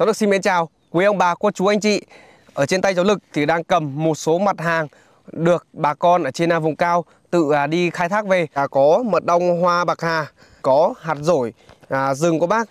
Cháu Lực xin mến chào quý ông bà, cô chú anh chị. Ở trên tay cháu Lực thì đang cầm một số mặt hàng được bà con ở trên à, vùng cao tự à, đi khai thác về. À, có mật ong hoa bạc hà, có hạt rổi, à, rừng của bác.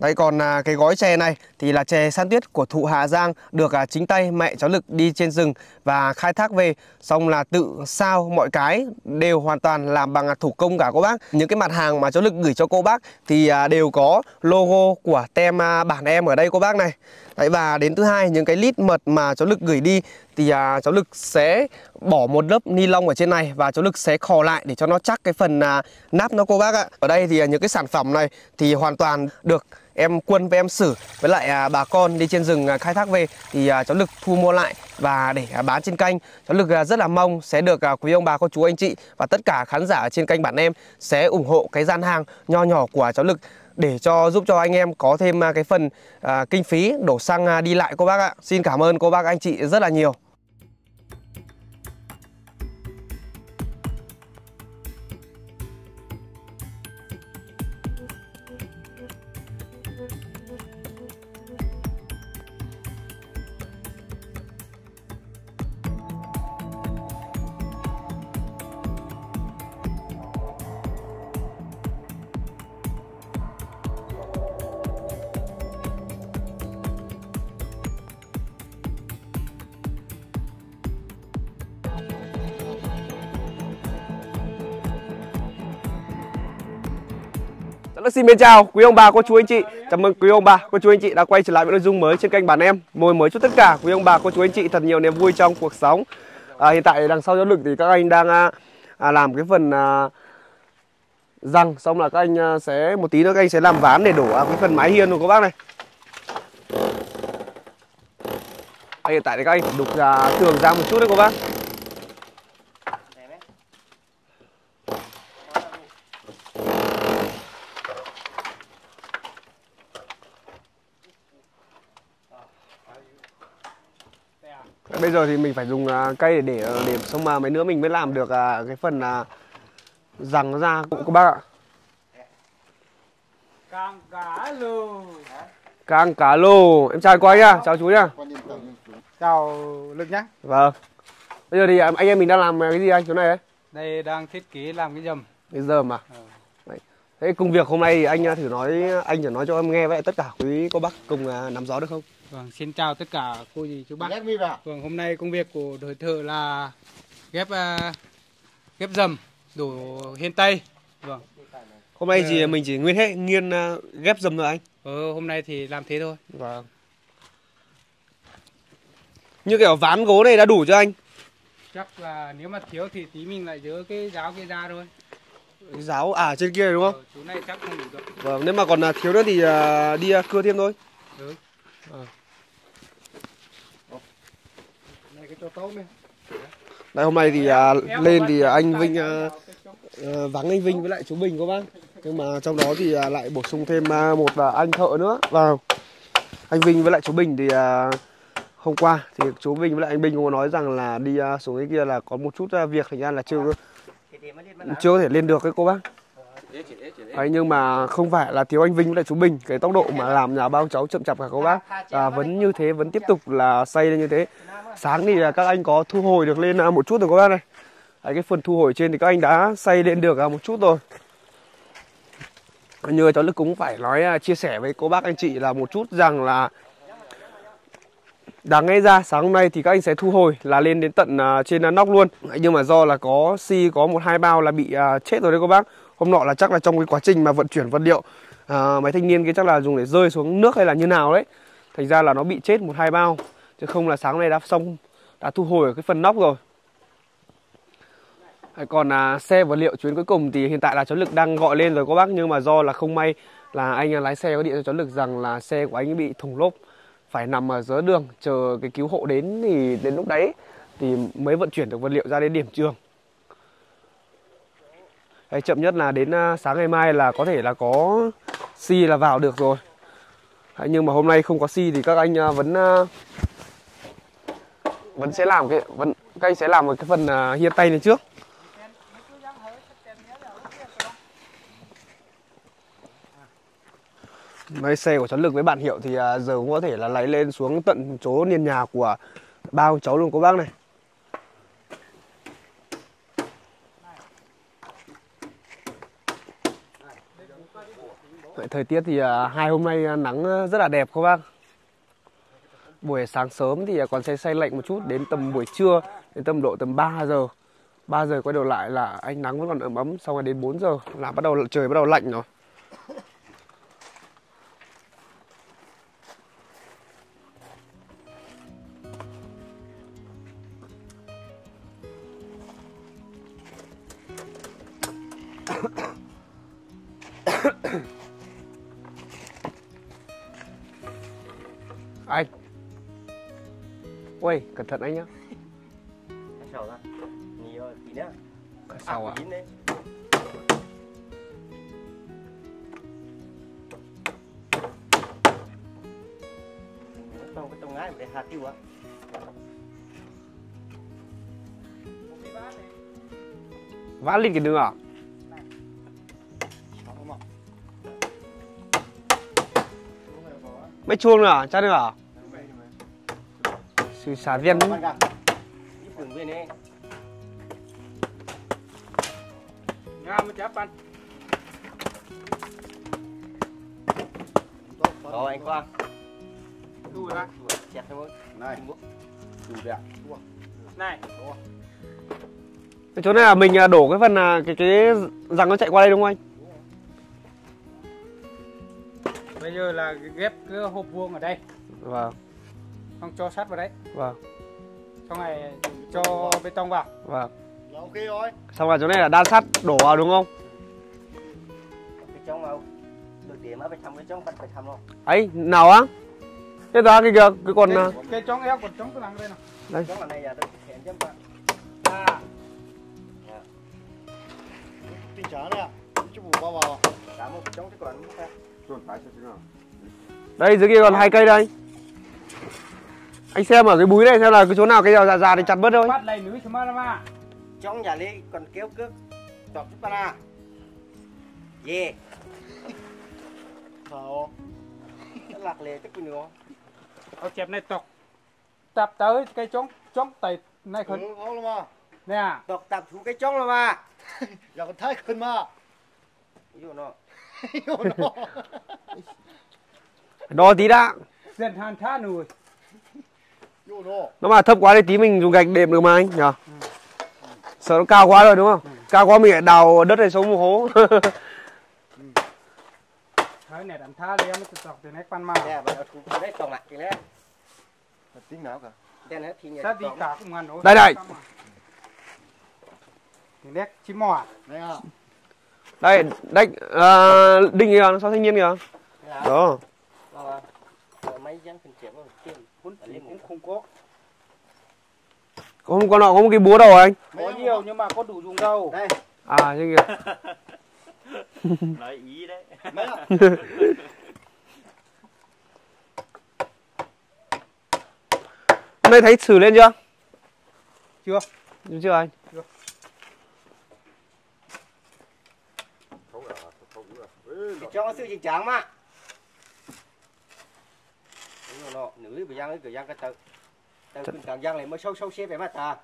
Đây còn à, cái gói chè này thì là chè san tuyết của thụ Hà Giang được à, chính tay mẹ cháu Lực đi trên rừng và khai thác về xong là tự sao mọi cái đều hoàn toàn làm bằng à, thủ công cả cô bác. Những cái mặt hàng mà cháu Lực gửi cho cô bác thì à, đều có logo của tem à, bản em ở đây cô bác này. Đấy và đến thứ hai những cái lít mật mà cháu Lực gửi đi thì à, cháu Lực sẽ bỏ một lớp ni lông ở trên này và cháu Lực sẽ khò lại để cho nó chắc cái phần à, nắp nó cô bác ạ. Ở đây thì à, những cái sản phẩm này thì hoàn toàn được em quân với em sử với lại à, bà con đi trên rừng à, khai thác về thì à, cháu Lực thu mua lại và để à, bán trên kênh. Cháu Lực à, rất là mong sẽ được à, quý ông bà cô chú anh chị và tất cả khán giả ở trên kênh bản em sẽ ủng hộ cái gian hàng nho nhỏ của cháu Lực để cho giúp cho anh em có thêm à, cái phần à, kinh phí đổ xăng à, đi lại cô bác ạ. Xin cảm ơn cô bác anh chị rất là nhiều. Rất xin mến chào quý ông bà, cô chú anh chị. Chào mừng quý ông bà, cô chú anh chị đã quay trở lại với nội dung mới trên kênh bản em. Mồi mới chúc tất cả quý ông bà, cô chú anh chị thật nhiều niềm vui trong cuộc sống. À, hiện tại đằng sau giáo lực thì các anh đang à, à, làm cái phần à, răng xong là các anh à, sẽ một tí nữa các anh sẽ làm ván để đổ à, cái phần mái hiên của các bác này. À, hiện tại thì các anh phải đục ra tường ra một chút đấy các bác. Bây giờ thì mình phải dùng à, cây để để để xong mà mấy nữa mình mới làm được à, cái phần à, rằng nó ra của các bác ạ. Càng cá lù Càng cá lô. Em chào cô anh nhá, chào chú nhá. Chào Lực nhá Vâng. Bây giờ thì à, anh em mình đang làm cái gì anh chỗ này đấy? Đây đang thiết kế làm cái dầm Bây giờ mà. Ờ. Đấy. Thế công việc hôm nay thì anh à, thử nói anh thử nói cho em nghe vậy tất cả quý cô bác cùng à, nắm gió được không? Vâng, xin chào tất cả cô dì chú bác Vâng, hôm nay công việc của đội thợ là ghép à, ghép dầm đổ hiên tây Vâng, Hôm nay thì Ờ. mình chỉ nguyên hết nghiên à, ghép dầm rồi anh. ờ, hôm nay thì làm thế thôi Vâng. Như kiểu ván gỗ này đã đủ cho anh. Chắc là nếu mà thiếu thì tí mình lại dỡ cái giáo kia ra thôi Cái giáo à trên kia này đúng không? ờ, Chú này chắc không đủ được Vâng, nếu mà còn à, thiếu nữa thì à, đi à, cưa thêm thôi. ừ. Này cái cho tốt này. Đây hôm nay thì à, lên thì anh Vinh à, à, vắng anh Vinh với lại chú Bình các bác. Nhưng mà trong đó thì à, lại bổ sung thêm à, một à, anh thợ nữa vào. Anh Vinh với lại chú Bình thì à, hôm qua thì chú Bình với lại anh Bình cũng có nói rằng là đi à, xuống cái kia là có một chút à, việc thành ra là chưa chưa có thể lên được cái cô bác. Đấy, nhưng mà không phải là thiếu anh Vinh với lại chú Bình. Cái tốc độ mà làm nhà bao cháu chậm chạp cả cô bác. À, vẫn như thế vẫn tiếp tục là xây lên như thế. Sáng thì các anh có thu hồi được lên à, một chút rồi các bác này. Đấy, cái phần thu hồi trên thì các anh đã xây lên được à, một chút rồi. Như cháu Lực cũng phải nói à, chia sẻ với cô bác anh chị là một chút rằng là đáng nghe ra sáng hôm nay thì các anh sẽ thu hồi là lên đến tận à, trên nóc luôn. Nhưng mà do là có xi có một hai bao là bị chết rồi đấy cô bác hôm nọ là chắc là trong cái quá trình mà vận chuyển vật liệu à, mấy thanh niên kia chắc là dùng để rơi xuống nước hay là như nào đấy. Thành ra là nó bị chết một hai bao chứ không là sáng nay đã xong đã thu hồi ở cái phần nóc rồi. Còn à, xe vật liệu chuyến cuối cùng thì hiện tại là cháu lực đang gọi lên rồi các bác nhưng mà do là không may là anh lái xe có điện cho cháu lực rằng là xe của anh bị thủng lốp phải nằm ở giữa đường chờ cái cứu hộ đến thì đến lúc đấy thì mới vận chuyển được vật liệu ra đến điểm trường. Đấy, chậm nhất là đến à, sáng ngày mai là có thể là có xi là vào được rồi Đấy, nhưng mà hôm nay không có xi thì các anh à, vẫn à, vẫn sẽ làm cái vẫn các anh sẽ làm một cái phần hiên tay này trước Máy xe của cháu Lực với bạn Hiệu thì giờ cũng có thể là lấy lên xuống tận chỗ niên nhà của ba ông cháu luôn cô bác này. Vậy thời tiết thì à, hai hôm nay à, nắng rất là đẹp cô bác. Buổi sáng sớm thì còn say say lạnh một chút đến tầm buổi trưa đến tầm độ tầm 3 giờ. 3 giờ quay đầu lại là ánh nắng vẫn còn ấm ấm xong rồi đến 4 giờ là bắt đầu trời bắt đầu lạnh rồi. Ui cẩn thận anh nhá. Sao ra. Nhiều tí nữa. Sao ạ đấy tông cái tông ngái để hạt tiêu á. Vã lên cái đường à? Mấy chuông nữa à? Cha nữa à sự xả viên. Rồi anh Quang. Đu ra. Chẹt thôi Này. Đẹp chỗ này là mình à, đổ cái phần à, cái cái rằng nó chạy qua đây đúng không anh? Bây giờ là ghép cái hộp vuông ở đây. vâng Xong cho sắt vào đấy. vâng. Xong này cho bê tông vào. vâng. Là ok rồi. Xong rồi chỗ này là đan sắt đổ vào đúng không? Cái trong nào Được điểm á phải thăm cái trong phải phải thăm không ấy nào á. Cái đó cái kia cái con à, Cái, cái chóng eo còn chóng cái lăng đây nào. Trong là này là được hẹn chấm bạn. À. Tinh trả nè Chú bù bao vào Cả một cái trong cái còn đây dưới kia còn hai cây đây anh xem ở cái búi này xem là cái chỗ nào cái già già thì chặt bớt thôi. Bắt nữ cho mà mà. Trong nhà lấy còn kéo cước. Chọc chút bà Yeah. Sao Nó lạc lề tức nữa. Ở chẹp này tọc. Tập tới cái chóng chóng tay này khẩn. Ừ, không mà. Nè. À. Tọc tập thú cái trong là mà. Giờ còn thái khẩn mà. Yêu nó. Yêu nó. Đo tí đã. Dần hàn tha nùi. Nó nó mà thấp quá thì tí mình dùng gạch đệm được mà anh nhỉ sợ nó cao quá rồi đúng không? Cao quá mình lại đào đất này xuống một hố. Thôi nè đàn tha lên mới tọc từ nét pan mà. Nè nó thú cái đấy còn lại cái đấy. Tính nào cả. Đen hết thì nhà Sát đi cả cũng nổi. Đây, đây. Thì nét chim mò à? Đây à đây đây à, đinh kìa sao thanh niên kìa? Đó. Mấy dân rồi Tiền Cũng không có. có con nọ có một cái búa đầu anh. Có nhiều nhưng mà có đủ dùng đâu. Đây. À như kìa. Nói ý đấy. Hôm nay thấy xử lên chưa? Chưa. chưa anh? Cho nó sư chính tráng mà. Đúng nó nữ bị giang ấy cửa giang cái tự tự kinh càng giang lại mới sâu sâu xe về mặt ta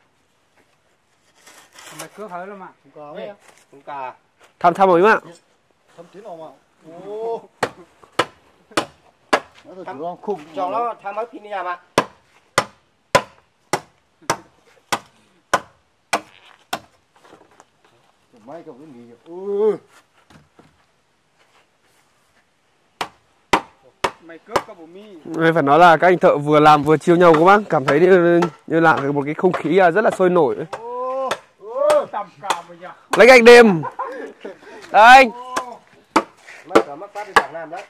Mày cướp hết lắm mà. không có mấy không cả thăm thăm rồi mà. Thâm tín nào mà. Ô thăm khủng cho nó tham mấy pin nhà mà. Mấy cái cái gì ui Mày cướp có bộ mi. Đây phải nói là các anh thợ vừa làm vừa chiêu nhau các bác. Cảm thấy như, như là một cái không khí à, rất là sôi nổi. Ô Tầm cả bây giờ. lấy gạch đêm. Đây. Anh mất cả mất phát đi thằng nam đấy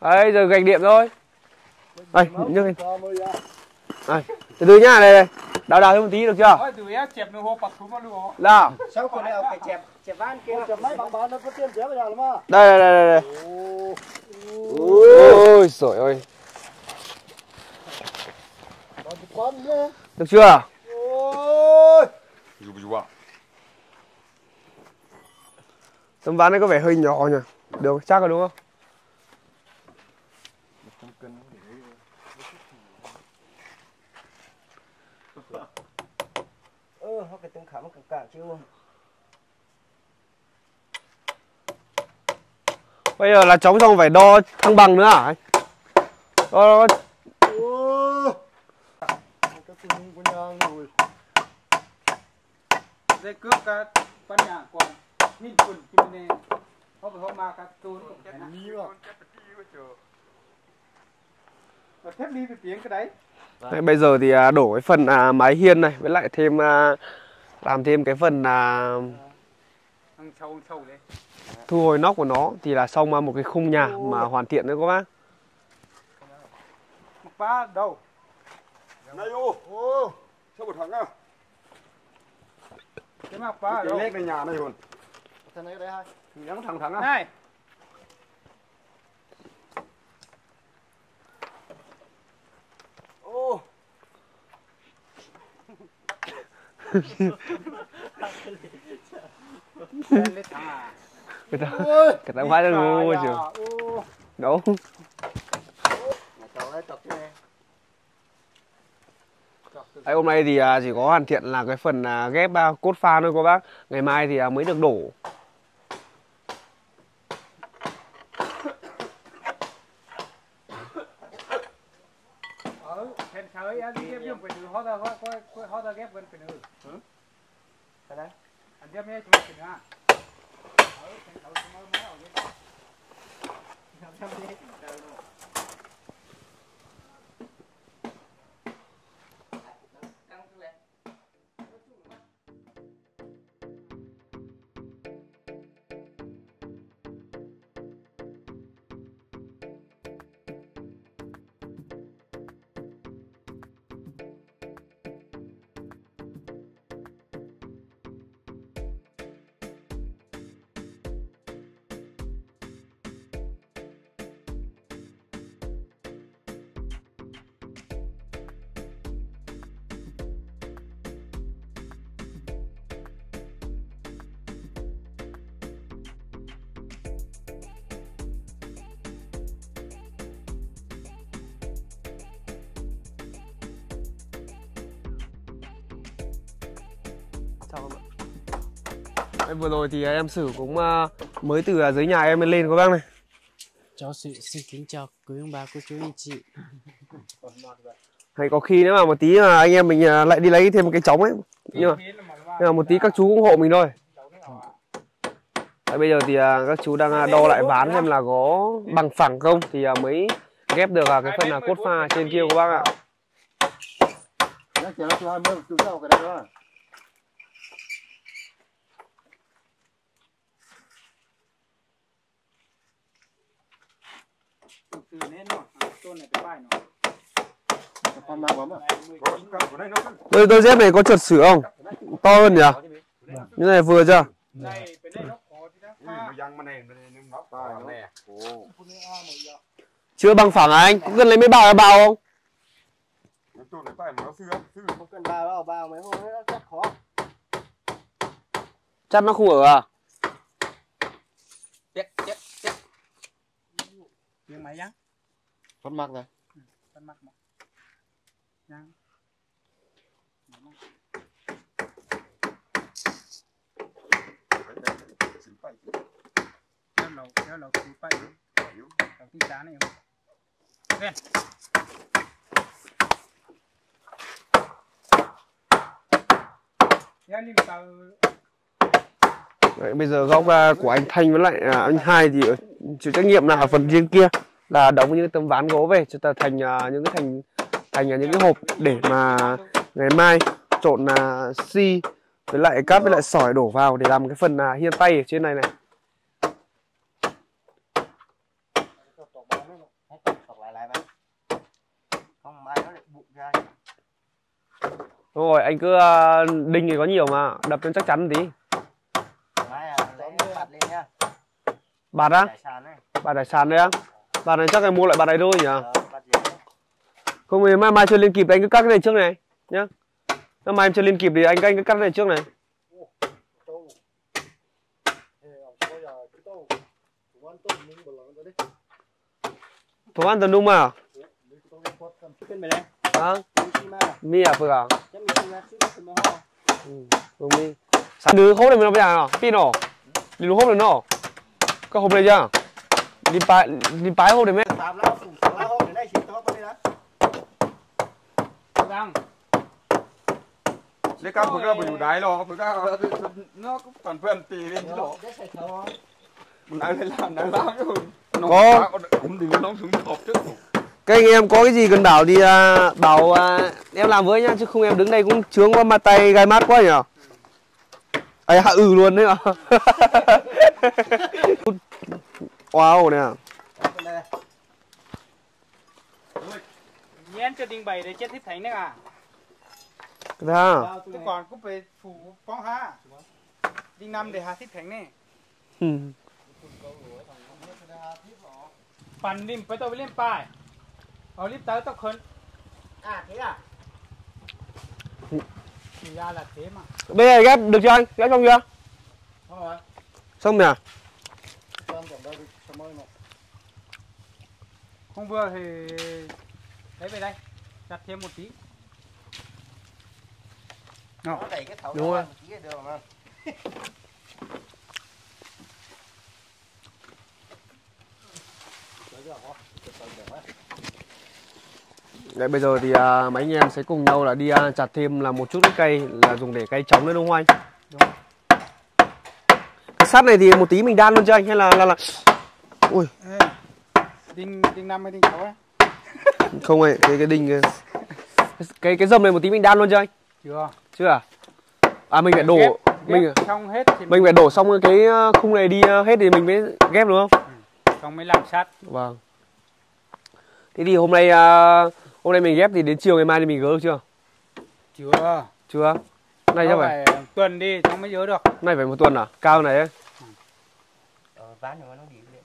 đây giờ gạch điện thôi. Đây nhấc lên. Đây từ từ nhá đây đây. Đào đào thêm một tí được chưa? Nào. Sao con này phải chẹp chẹp van kia? Chẹp mấy bằng bằng nó có tiền chẹp bây giờ mà đây đây đây đây, đây. Ôi trời ơi. Được chưa? Tấm ván này có vẻ hơi nhỏ nhỉ? Được chắc rồi đúng không? Bây giờ là trống xong phải đo thăng bằng nữa hả à? Đo, đo. dây cướp cái căn nhà còn nhìn quần kim họ phải họ mà cái tôn cũng chết thép đi với tiếng cái đấy. Đấy, bây giờ thì à, đổ cái phần à, mái hiên này với lại thêm à, làm thêm cái phần à, thu hồi nóc của nó. Thì là xong à, một cái khung nhà mà hoàn thiện đấy các bác ba đâu? Này ô. Ô. Sao một thằng à? Cái ba ở cái đâu? lét này nhà này hồn. Thằng này đây hai. Nhắm thằng thằng à? Này. Ô. Lấy thằng à? Người ta người ta hóa ra ngu chứ. Ô đâu cháu đây tập này Đấy, hôm nay thì à, chỉ có hoàn thiện là cái phần à, ghép à, cốt pha thôi các bác. Ngày mai thì mới được đổ. Chào các bạn. Đấy, vừa rồi thì em xử cũng à, mới từ à, dưới nhà em lên các bác này. Cháu xin, xin kính chào quý ông bà, cô chú anh chị. hay có khi nếu mà một tí mà anh em mình à, lại đi lấy thêm một cái trống ấy. Nhưng mà, nhưng mà một tí các chú cũng hộ mình thôi. Đấy, bây giờ thì à, các chú đang à, đo lại ván xem là có bằng phẳng không. Thì à, mới ghép được à, cái phần là cốt pha trên kia các bác ạ nó chỉ là số hai mươi chú đâu cái đấy đó từ nó này cái bài nó đây đôi dép này có trượt sửa không? To hơn nhỉ? Như này vừa chưa? Chưa bằng phẳng à anh? Cũng cần lấy mấy bao là bao không? Cần bao đâu bao mấy hôm chắc khó chắc nó không ở à chết chết chết tiếng máy nhá. Con mặc này. Con mắt mà. Nhang xỉu tay theo lầu theo lầu cứ bay yếu lầu tí sáng này không? Lên. Ya lim tàu Đấy, bây giờ góc của anh Thanh với lại à, anh Hai thì chịu trách nhiệm là ở phần riêng kia là đóng những cái tấm ván gỗ về cho ta thành uh, những cái thành thành uh, những cái hộp để mà ngày mai trộn à, uh, xi với lại cát với lại sỏi đổ vào để làm cái phần uh, hiên tay ở trên này này. Đúng rồi anh cứ đinh thì có nhiều mà đập cho chắc chắn tí mai à lấy bạt lên nhá bạt á? Bạt hải sản đấy á? Bạt này chắc em mua lại bạt này thôi nhỉ? Không thì mai mai chưa lên kịp anh cứ cắt cái này trước này nhá. Nếu mai em chưa lên kịp thì anh anh cứ cắt cái này trước này. Phở ăn tần đúng mà Vâng Mi à phở à? Ừ, mi. Sáng đứa hốt này mình làm bây giờ nào Pin hổ Đi hốt này nó các hộp này chưa? Đi bái đi bái hộp này mấy. Tám lá sủng sáu lá hộp đến đây chín tao bắt đây đó răng. Lấy cá phượng ra bự đáy lo phượng ra nó cũng còn phèm tì lên chứ đó mình đang lên làm đang làm chứ có. cũng đừng nóng xuống hộp trước các anh em có cái gì cần bảo thì uh, à, bảo uh, em làm với nhá chứ không em đứng đây cũng chướng qua mặt tay gai mắt quá nhỉ? Ấy hạ ừ luôn đấy ạ. wow nè. Bên đây. Nhén cho đình bày để chết thích thánh đấy à. Ra. Lao tụi Thế này. còn cũng phải phủ phong ha. Đình năm để hạ thích thánh này. Ừ. ปั่นริมไปตัวไปเล่นป้ายเอาลิฟต์เตอร์ต้องคน À thế à? Thì ra là thế mà Bây giờ ghép được chưa anh? Ghép xong chưa? Đúng rồi Xong? Xong xong rồi mà. không vừa thì lấy về đây chặt thêm một tí Nó đẩy cái thầu Đúng ra rồi. một tí là được mà. Đấy, bây giờ thì à, mấy anh em sẽ cùng nhau là đi à, chặt thêm là một chút cái cây là dùng để cây trống nữa đúng không anh? Đúng. Cái sắt này thì một tí mình đan luôn cho anh hay là là, là... Ui, Ê, đinh đinh năm hay đinh sáu ấy không ấy, cái cái đinh cái cái dầm này một tí mình đan luôn cho anh. chưa Chưa à? À mình phải đổ ghép, mình ghép xong hết thì mình phải đổ xong cái ờ, khung này đi ờ, hết thì mình mới ghép đúng không? xong mới làm sắt Vâng. Thế thì hôm nay à, hôm nay mình ghép thì đến chiều ngày mai thì mình gỡ được chưa? chưa Chưa. Nay chắc phải phải tuần đi xong mới nhớ được nay phải một tuần à? Cao này ấy. Ờ, ván rồi nó đi liền.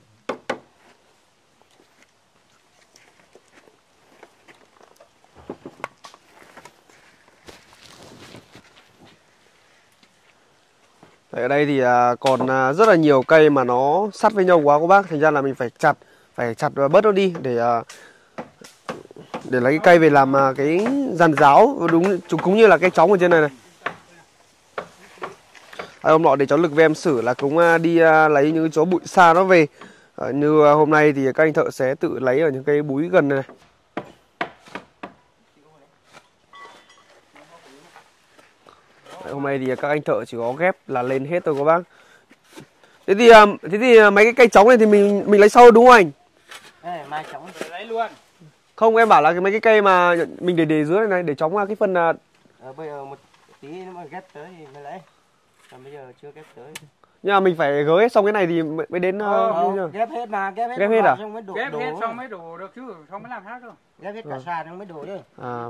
Đấy, ở đây thì à, còn à, rất là nhiều cây mà nó sát với nhau quá các bác, thành ra là mình phải chặt, phải chặt và bớt nó đi để à, để lấy cái cây về làm à, cái giàn giáo đúng cũng như là cái chóng ở trên này này. Hai hôm nọ để cháu lực với em xử là cũng à, đi à, lấy những chỗ bụi xa nó về. Ờ, như hôm nay thì các anh thợ sẽ tự lấy ở những cái búi gần này. này. Đấy, hôm nay thì các anh thợ chỉ có ghép là lên hết thôi các bác. Thế thì thế thì mấy cái cây trống này thì mình mình lấy sau đúng không anh? Ê, mai chóng. Lấy luôn không em bảo là cái mấy cái cây mà mình để để dưới này, để chóng cái phần à, Ờ, bây giờ một tí nếu mà ghép tới thì mới lấy. Còn bây giờ chưa ghép tới. nhưng mà mình phải gỡ hết xong cái này thì mới đến Ờ, uh, Ờ, ghép hết mà, ghép hết. Ghép hết à? Xong mới đổ, ghép đổ. hết xong mới đổ được chứ xong mới làm khác đâu Ghép hết cả Ờ. sàn xong mới đổ chứ. à,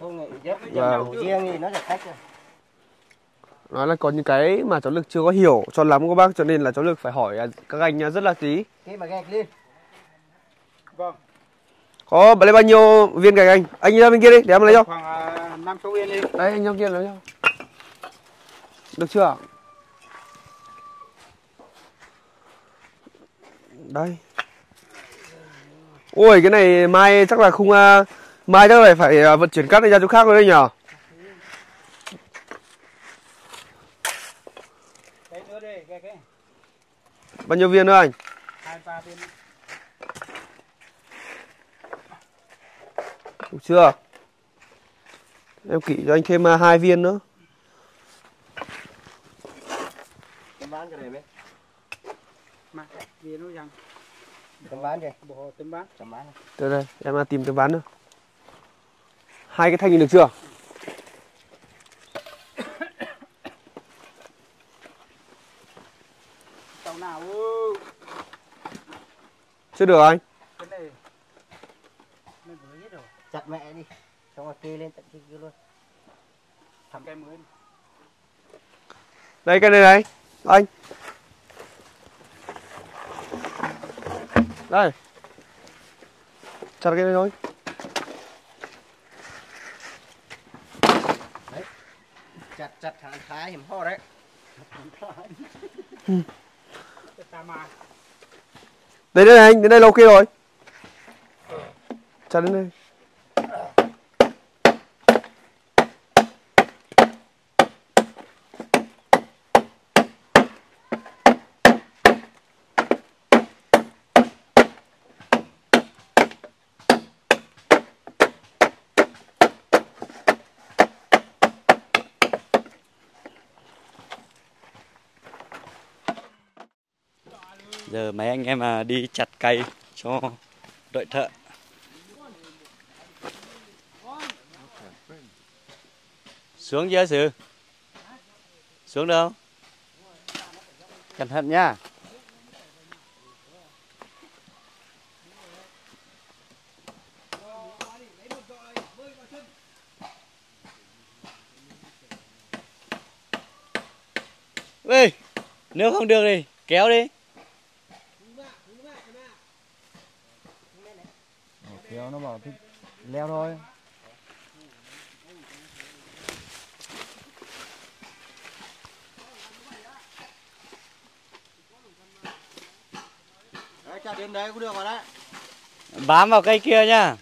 Không nghĩ ghép Vâng. đổ riêng thì nó sẽ tách rồi. nói là có những cái mà cháu lực chưa có hiểu cho lắm các bác cho nên là cháu lực phải hỏi à, các anh à, rất là kỹ. Khi mà ghép lên. vâng Có lấy bao nhiêu viên gạch anh? Anh đi ra bên kia đi để em lấy cho. khoảng à, năm số yên đi Đấy anh trong kia lấy cho. Được chưa? Đây. Ôi cái này mai chắc là không à, mai chắc là phải à, vận chuyển cát đi ra chỗ khác rồi đấy nhở? Bao nhiêu viên nữa anh? hai ba viên Được chưa? Em kỹ cho anh thêm à, hai viên nữa. Tấm ván cho này mấy. mà viên nó rằng Tấm ván kìa. bộ tấm bán Tấm ván. Đây đây, em à, tìm cái ván nữa. Hai cái thanh này được chưa? tàu nào ư Chưa được anh? cái này nó vừa hết rồi Chặt mẹ đi. Xong rồi kê lên tận kia kia luôn. thằng cái mới Đây cái này này, anh. Đây. Chặt cái này thôi. Chặt chặt thằng thái hiểm ho đấy. cái ta mà Đây đây này anh, đến đây lâu kia rồi. Chặt đến đây. Anh em à, đi chặt cây cho đội thợ. Xuống chưa sự xuống đâu? Cẩn thận nha. Ê, nếu không được thì kéo đi kéo nó bảo thích leo thôi đấy chặt đến đấy cũng được rồi đấy bám vào cây kia nhá.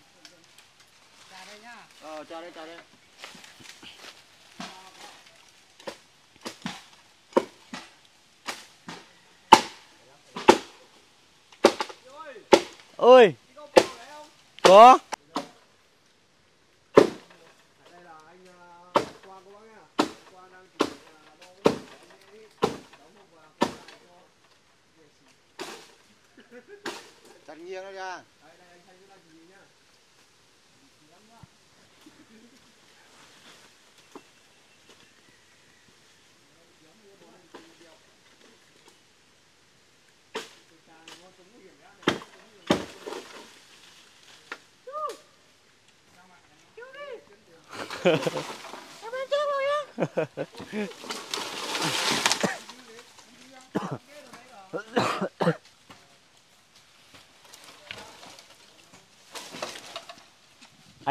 Anh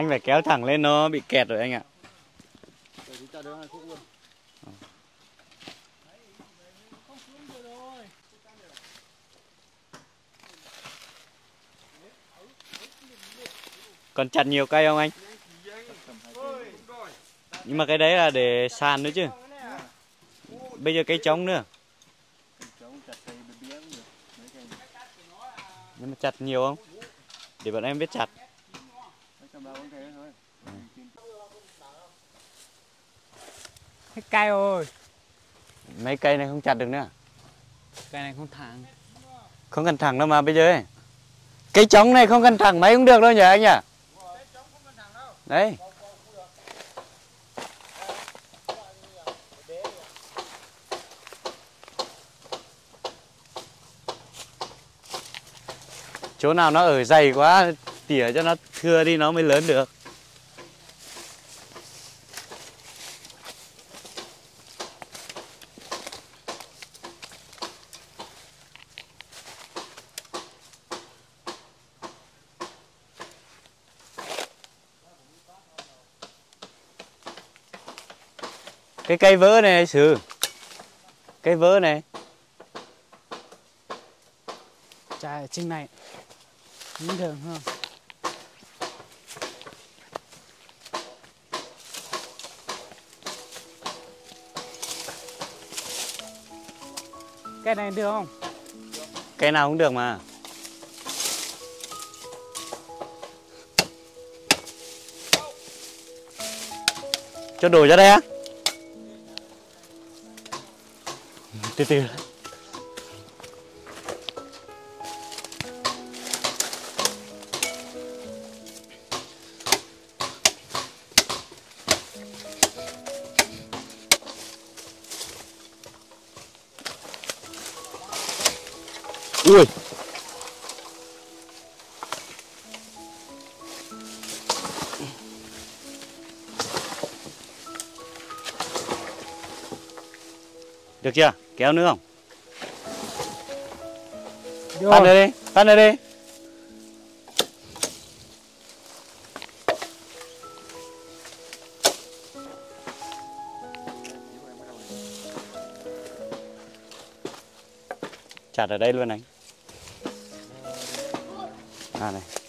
phải kéo thẳng lên nó bị kẹt rồi anh ạ. Còn chặt nhiều cây không anh? Nhưng mà cái đấy là để sàn nữa chứ. Bây giờ cây trống nữa. Nhưng mà chặt nhiều không? Để bọn em biết chặt. Hết cây rồi. mấy cây này không chặt được nữa Cây này không thẳng. không cần thẳng đâu mà bây giờ ấy. cây trống này không cần thẳng mấy cũng được đâu nhỉ anh nhỉ? Đấy chỗ nào nó ở dày quá, tỉa cho nó thưa đi nó mới lớn được. Cái cây vỡ này sử cây vỡ này. Trà ở trên này. Bình thường hơn. Cái này được không? cây nào cũng được mà cho đổ ra đây á từ từ ui được chưa kéo nữa không Phan đây đi, phan đây đi. Chặt ở đây luôn anh. À này.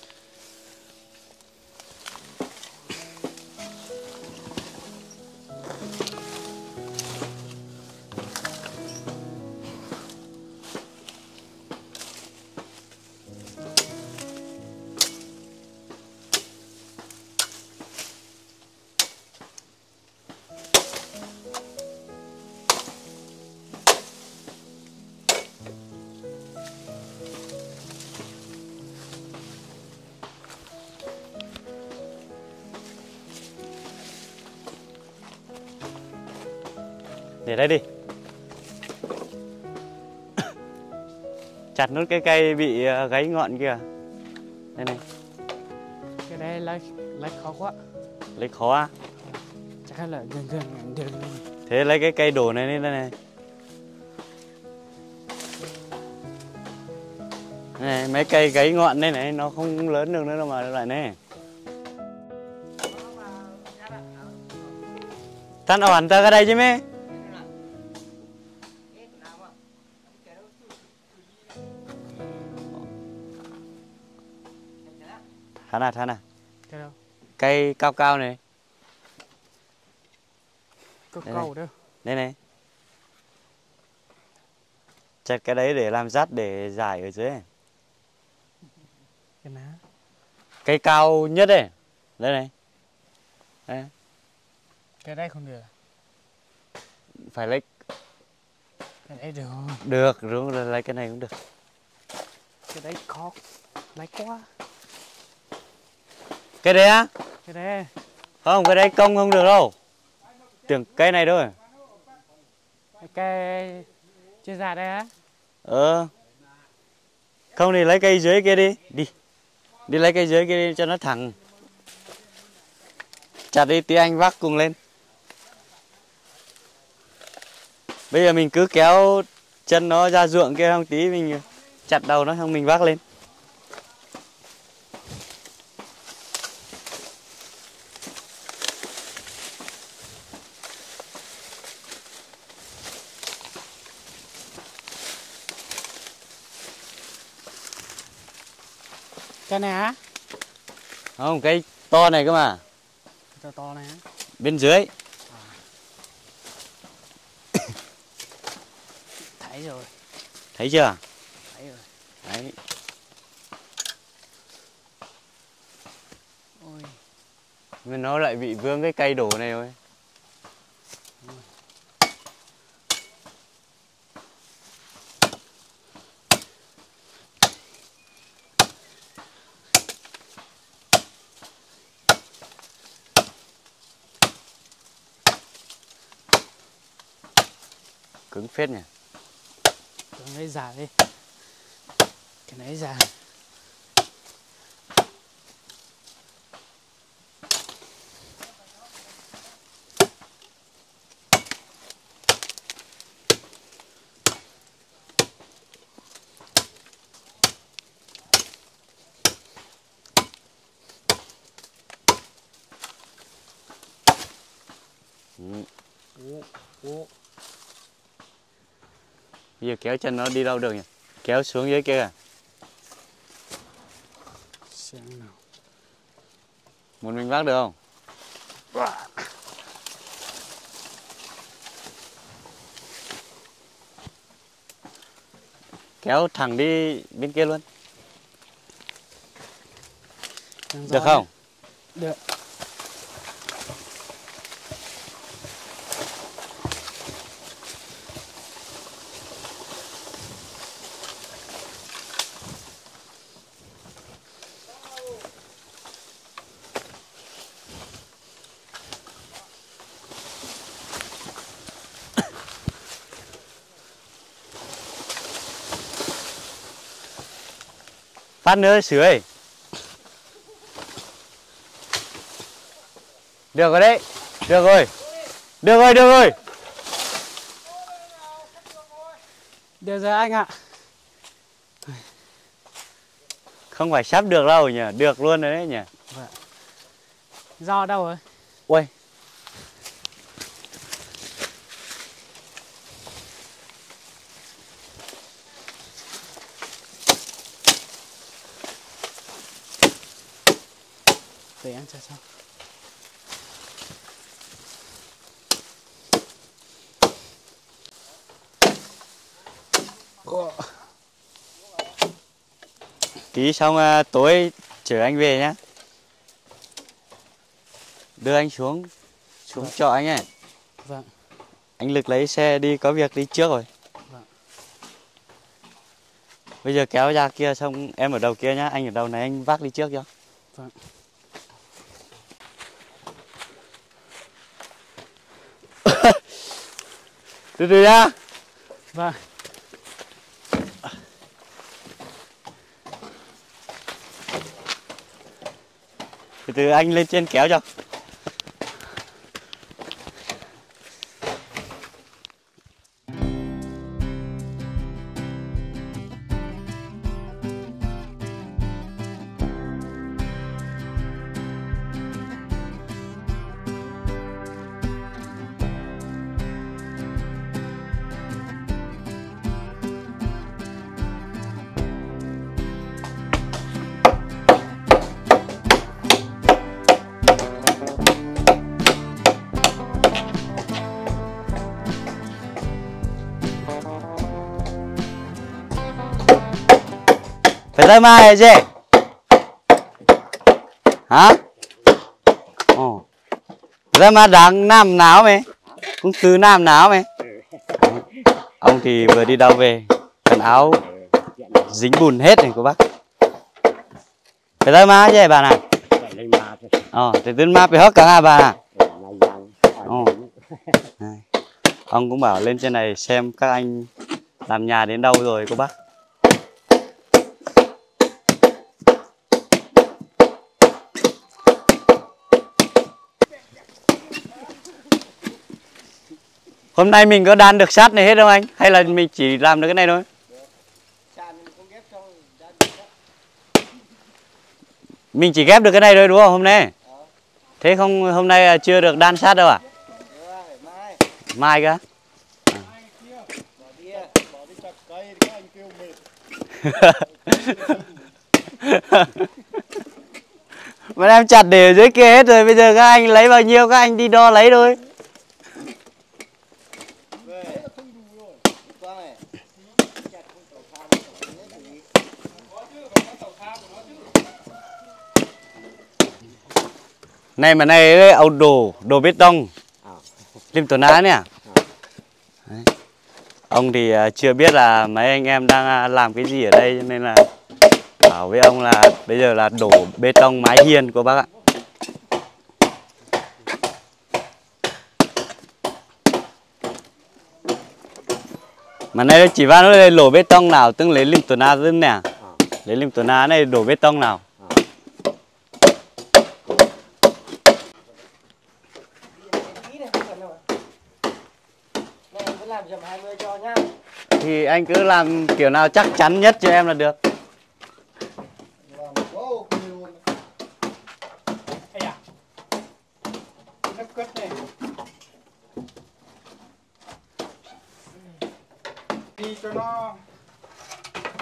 Để đây đi. Chặt nốt cái cây bị ờ, gáy ngọn kia. Đây này. Cái đấy lấy lấy khó quá. Lấy khó á? Chắc là gần gần gần thế lấy cái cây đổ này lên đây này. Này mấy cây gáy ngọn đây này nó không lớn được nữa đâu mà lại này. Tan ổn ta cái đây chứ mấy Thán à thán à cái đâu? Cây cao cao này. Đây cầu đâu? Đây này. Chặt cái đấy để làm rắt để giải ở dưới cái ná. Cây cao nhất đây Đây này. Đây. cái đấy không được Phải lấy. Cái đấy được. Được đúng rồi lấy cái này cũng được. Cái đấy khó. Lấy quá Cái đấy á? Cái đấy Không cái đấy công không được đâu. Tưởng cây này thôi. Cái trên già đây á? Ờ. Không thì lấy cây dưới kia đi. Đi. Đi lấy cây dưới kia đi cho nó thẳng. Chặt đi tí anh vác cùng lên. Bây giờ mình cứ kéo chân nó ra ruộng kia không? Tí mình chặt đầu nó xong mình vác lên cái này á Không cái to này cơ mà. To to này á. Bên dưới. Thấy rồi. Thấy chưa? Thấy rồi. Đấy. Ôi. Nhưng nó lại bị vướng cái cây đổ này thôi Cứng phết nhỉ? Cái này già đi. Cái này già. Bây giờ kéo chân nó đi đâu được nhỉ? Kéo xuống dưới kia xem nào. Muốn mình vác được không? Kéo thẳng đi bên kia luôn. Đang Được không? Được Phát nữa sửa ơi Được rồi đấy. Được rồi. Được rồi được rồi. Được rồi anh ạ. Không phải sắp được đâu nhỉ. Được luôn rồi đấy nhỉ. Do đâu rồi? Ui để anh cho sao Tí xong à, tối chở anh về nhá. Đưa anh xuống Xuống trọ anh ấy vâng. Anh Lực lấy xe đi có việc đi trước rồi. Vâng. Bây giờ kéo ra kia xong em ở đầu kia nhá. Anh ở đầu này anh vác đi trước cho. Vâng. từ từ nhá. Vâng từ từ anh lên trên kéo cho. Phải tới mai hả? Ồ. Ra mà đang nam náo mày? Cũng từ nam náo mày? Ông thì vừa đi đâu về? Quần áo dính bùn hết này của bác. Phải tới má chứ bà nào? Ờ thì tới má phải hết cả hai bà nào? Ồ. Ông cũng bảo lên trên này xem các anh làm nhà đến đâu rồi cô bác. Hôm nay mình có đan được sát này hết không anh? Hay là mình chỉ làm được cái này thôi? Mình chỉ ghép được cái này thôi, đúng không, hôm nay? Thế không, hôm nay à, chưa được đan sát đâu à? Mai cơ? Mà em chặt để dưới kia hết rồi, Bây giờ các anh lấy bao nhiêu, các anh đi đo lấy thôi này mà này ấy, ông đổ đổ bê tông. Lim tuần á nè ông thì à, chưa biết là mấy anh em đang à, làm cái gì ở đây cho nên là bảo với ông là bây giờ là đổ bê tông mái hiên của bác ạ. Mà này chỉ vào nó đây đổ bê tông nào tương lấy lim tuần á tương nè. Lấy lim tuần á này đổ bê tông nào thì anh cứ làm kiểu nào chắc chắn nhất cho em là được cất này. Đi cho nó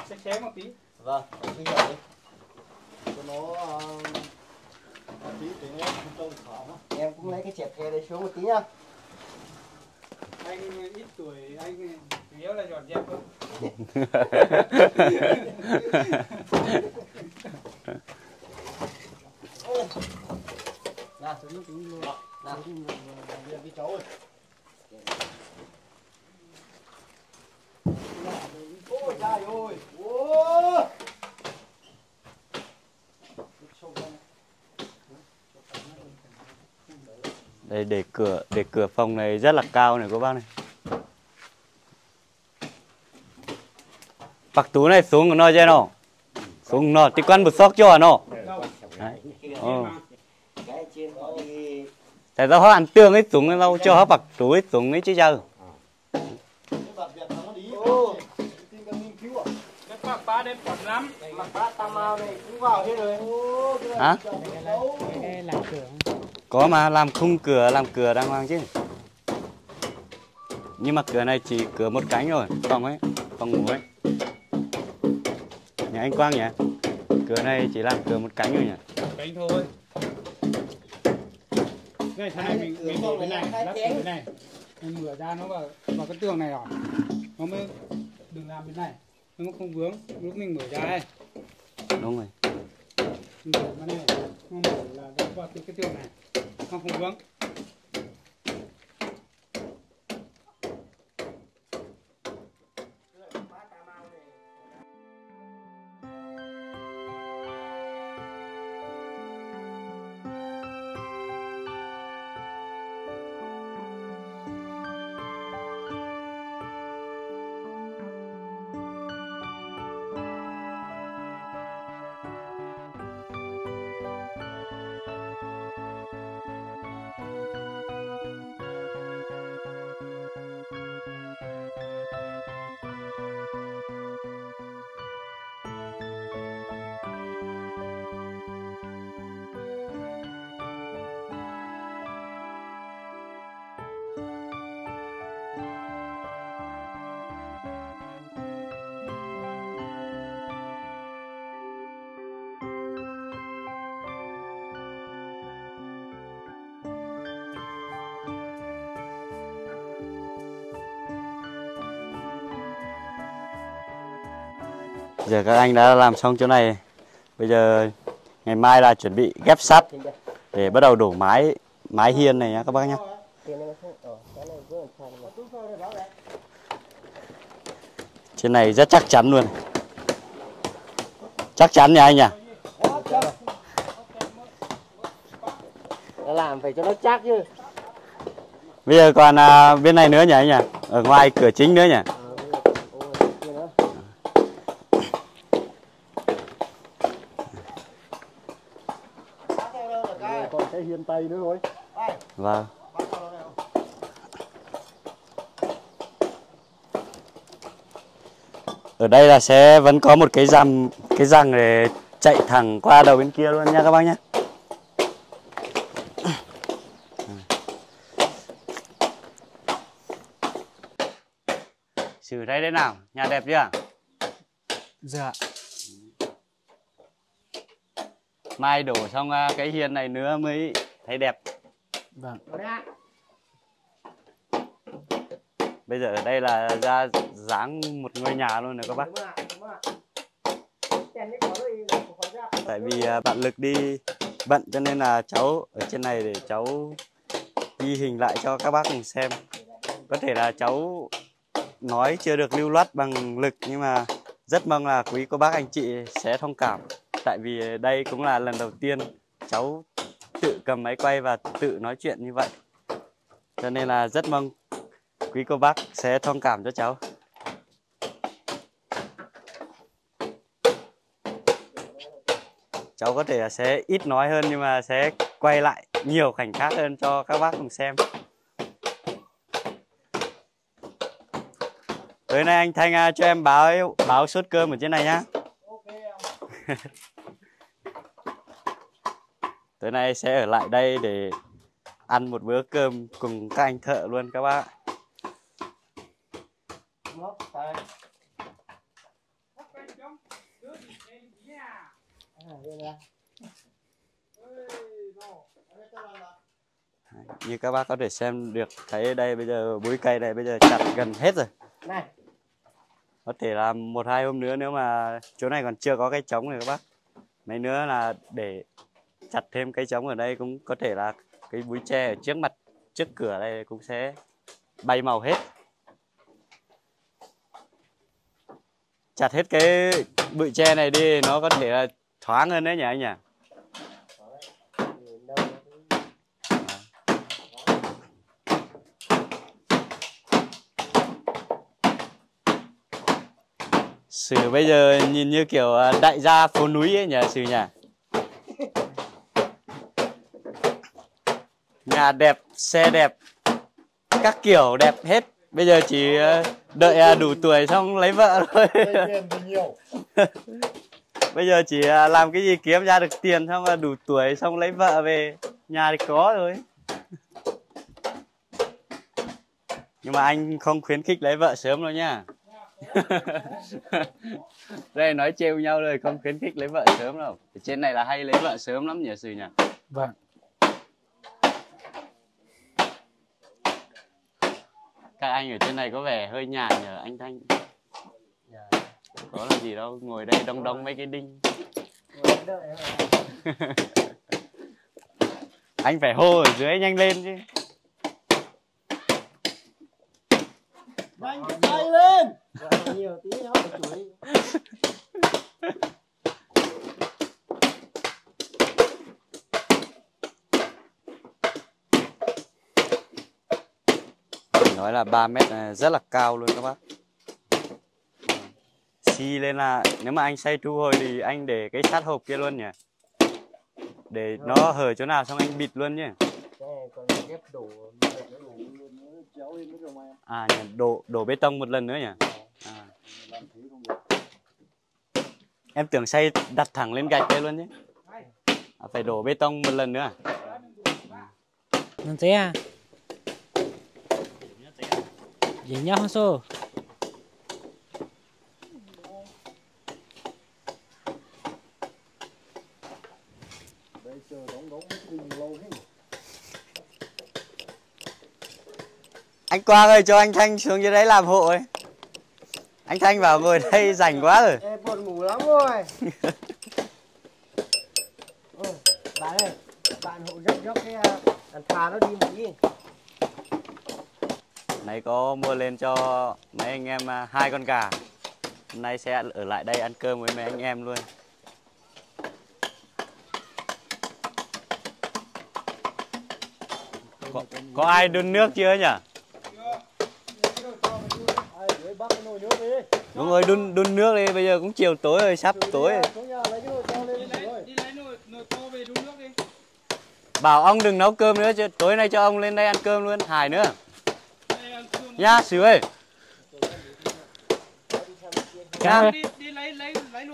xé xé một tí. Vâng, bây giờ đi. Cho nó uh, tí thì em trông khó mà. Em cũng lấy cái chẹp khe đây xuống một tí nhá. Anh ít tuổi, anh chủ yếu là dọn dẹp thôi. Nào, xuống tí luôn. Nào, đi cháu ơi. Ôi trời ơi. Ôi. Đây, để cửa để cửa phòng này rất là cao này các bác này bạc tú này, xuống của nó chứ nó xuống nó thì quan một sóc cho nó Đấy. Tại sao họ ăn tương ấy, xuống đâu cho họ bạc tú ấy, xuống ấy chứ sao ba đêm lắm. tam này cũng vào hết rồi. Hả có mà làm khung cửa làm cửa đàng hoàng chứ nhưng mà cửa này chỉ cửa một cánh rồi phòng ấy phòng ngủ ấy nhà anh quang nhỉ cửa này chỉ làm cửa một cánh rồi nhỉ Cánh thôi. Đây, thế này mình, mình để cái này, lắp cái này. Mình mở ra nó vào, vào cái tường này rồi. Nó mới đừng làm bên này. Nó không vướng. Lúc mình mở ra đây. đúng rồi Mình mở ra này. Nó mở là nó vào cái tường này. Nó không vướng. Giờ các anh đã làm xong chỗ này. Bây giờ ngày mai là chuẩn bị ghép sắt để bắt đầu đổ mái mái hiên này nhá các bác nhé trên này rất chắc chắn luôn. Chắc chắn nha anh nhỉ? Làm phải cho nó chắc chứ. Bây giờ còn à, bên này nữa nhỉ anh nhỉ? Ở ngoài cửa chính nữa nhỉ còn cái hiên tay nữa thôi vâng ở đây là sẽ vẫn có một cái rằm cái răng để chạy thẳng qua đầu bên kia luôn nha các bác nhé xử thấy thế nào nhà đẹp chưa Dạ. mai đổ xong à, cái hiên này nữa mới thấy đẹp Vâng. bây giờ ở đây là ra dáng một ngôi nhà luôn này các bác. Tại vì à, bạn lực đi bận cho nên là cháu ở trên này để cháu ghi hình lại cho các bác cùng xem. Có thể là cháu nói chưa được lưu loát bằng lực nhưng mà rất mong là quý cô bác anh chị sẽ thông cảm. Tại vì đây cũng là lần đầu tiên cháu tự cầm máy quay và tự nói chuyện như vậy. Cho nên là rất mong quý cô bác sẽ thông cảm cho cháu. Cháu có thể là sẽ ít nói hơn nhưng mà sẽ quay lại nhiều khoảnh khắc hơn cho các bác cùng xem. Tối nay anh Thanh à, cho em báo báo suất cơm ở trên này nhá. Tối nay sẽ ở lại đây để ăn một bữa cơm cùng các anh thợ luôn các bác các bác có thể xem được thấy đây bây giờ búi cây này bây giờ chặt gần hết rồi. Này. Có thể là một hai hôm nữa nếu mà chỗ này còn chưa có cây trống này các bác. Mấy nữa là để chặt thêm cây trống ở đây cũng có thể là cái búi tre ở trước mặt trước cửa đây cũng sẽ bay màu hết. Chặt hết cái bụi tre này đi nó có thể là thoáng hơn đấy nhỉ anh nhỉ Sử bây giờ nhìn như kiểu à, đại gia phố núi ấy nhỉ Sử nhỉ? Nhà đẹp, xe đẹp Các kiểu đẹp hết. Bây giờ chỉ à, đợi à, đủ tuổi xong lấy vợ thôi. Bây giờ chỉ làm cái gì kiếm ra được tiền xong là đủ tuổi xong lấy vợ về Nhà thì có rồi Nhưng mà anh không khuyến khích lấy vợ sớm đâu nhá đây nói trêu nhau rồi không khuyến khích lấy vợ sớm đâu. Ở trên này là hay lấy vợ sớm lắm nhỉ sư nhỉ? Vâng. các anh ở trên này có vẻ hơi nhàn nhờ anh thanh. Có làm gì đâu ngồi đây đông đông mấy cái đinh. Anh phải hô ở dưới nhanh lên chứ Vành cái tay nhiều tí nó phải nói là 3 mét này rất là cao luôn các bác. Xi lên là nếu mà anh xây tru hồi thì anh để cái sát hộp kia luôn nhỉ? Để nó hở chỗ nào xong anh bịt luôn nhỉ? À nhỉ, đổ đổ bê tông một lần nữa nhỉ à. làm thế không được em tưởng xây đặt thẳng lên gạch đây luôn chứ à, phải đổ bê tông một lần nữa à? Nanti ya. Jenya haso. đây chờ đóng đóng cùng lâu thế anh Quang ơi cho anh Thanh xuống dưới đấy làm hộ ấy anh Thanh vào ngồi đây rảnh quá rồi. Ê, buồn ngủ lắm rồi. Ừ, bạn ơi bạn hộ dốc dốc cái đàn phà nó đi một tí. Nãy có mua lên cho mấy anh em à, hai con gà. Hôm nay sẽ ở lại đây ăn cơm với mấy anh em luôn. Có, có ai đun nước chưa nhỉ? Đúng rồi, đun đun nước đi, bây giờ cũng chiều tối rồi, sắp tối rồi. Bảo ông đừng nấu cơm nữa chứ tối nay cho ông lên đây ăn cơm luôn, hài nữa. Nha, xíu ơi. Nha.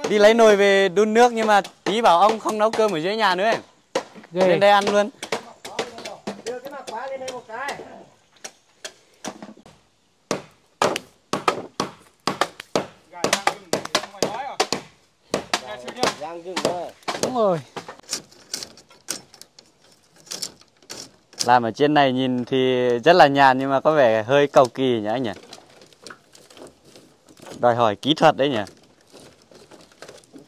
Đi lấy nồi về đun nước nhưng mà tí bảo ông không nấu cơm ở dưới nhà nữa. ấy. Lên đây ăn luôn. đưa cái mặt khóa lên đây một cái giang dừng thôi Đúng rồi. Làm ở trên này nhìn thì rất là nhàn nhưng mà có vẻ hơi cầu kỳ nhỉ anh nhỉ? Đòi hỏi kỹ thuật đấy nhỉ?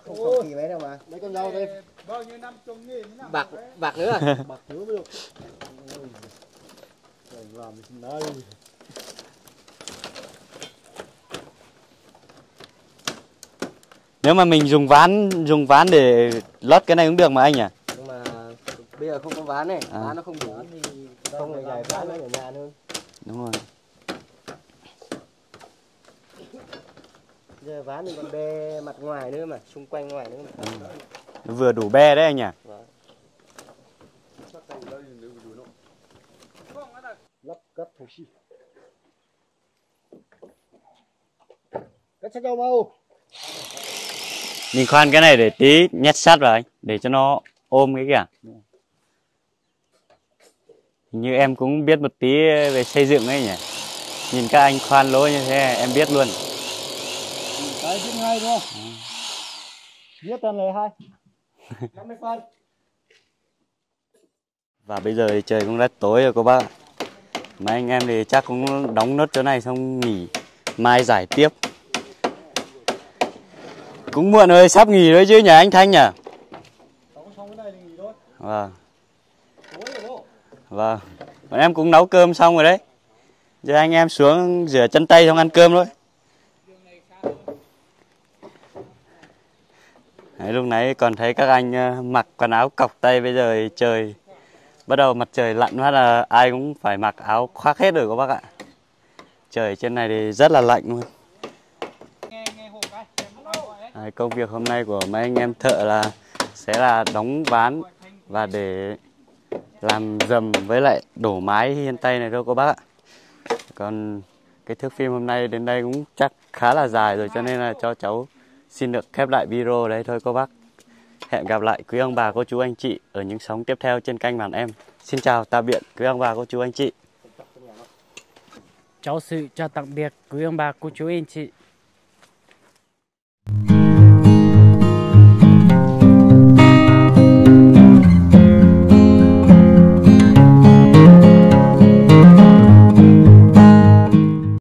không kỳ mấy đâu mà mấy con rau đây bao nhiêu năm trồng nghề bạc bạc nữa à? bạc nữa mới được làm mình Nếu mà mình dùng ván dùng ván để lót cái này cũng được mà anh nhỉ? nhưng mà bây giờ không có ván này À. ván nó không đủ thì không phải giải ván nó ở nhà nữa Đúng rồi. giờ ván thì còn bê mặt ngoài nữa mà xung quanh ngoài nữa mà Nó vừa đủ be đấy anh nhỉ? lắp cấp thùng xi cắt dầu màu Mình khoan cái này để tí nhét sắt vào anh để cho nó ôm cái kìa. Như em cũng biết một tí về xây dựng ấy nhỉ. Nhìn các anh khoan lỗ như thế em biết luôn. cái thứ hai đúng không viết tên lời hai 50 phân Và bây giờ thì trời cũng rất tối rồi cô bác. Mấy anh em thì chắc cũng đóng nốt chỗ này xong nghỉ mai giải tiếp. Cũng muộn rồi, sắp nghỉ rồi chứ nhà anh Thanh nhỉ? đóng xong cái này thì nghỉ thôi Vâng. Vâng. Bọn em cũng nấu cơm xong rồi đấy. Giờ anh em xuống rửa chân tay xong ăn cơm thôi. Đấy, lúc nãy còn thấy các anh ờ, mặc quần áo cọc tay bây giờ trời bắt đầu mặt trời lặn phát là ai cũng phải mặc áo khoác hết rồi các bác ạ. Trời trên này thì rất là lạnh luôn. nghe nghe hộ cái em đấy, công việc hôm nay của mấy anh em thợ là sẽ là đóng ván và để làm dầm với lại đổ mái hiên tay này thôi các bác ạ. Còn cái thước phim hôm nay đến đây cũng chắc khá là dài rồi, cho nên là cho cháu xin được khép lại video đấy thôi cô bác. Hẹn gặp lại quý ông bà, cô chú, anh chị ở những sóng tiếp theo trên kênh bản em. Xin chào, tạm biệt quý ông bà, cô chú, anh chị. Cháu sự chào tạm biệt quý ông bà, cô chú, anh chị.